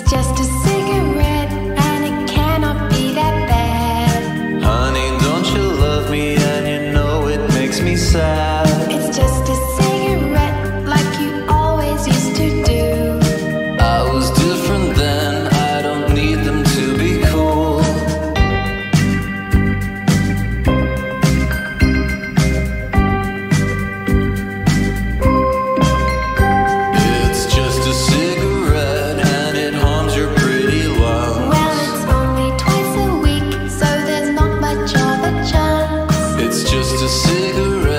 just just a cigarette,